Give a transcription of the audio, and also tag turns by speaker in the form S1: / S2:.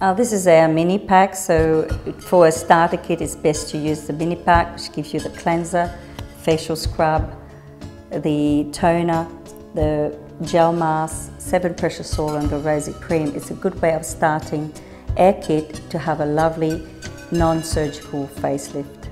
S1: Uh, this is our mini pack, so for a starter kit it's best to use the mini pack which gives you the cleanser, facial scrub, the toner, the gel mask, 7 pressure oil and the rosy cream. It's a good way of starting our kit to have a lovely non-surgical facelift.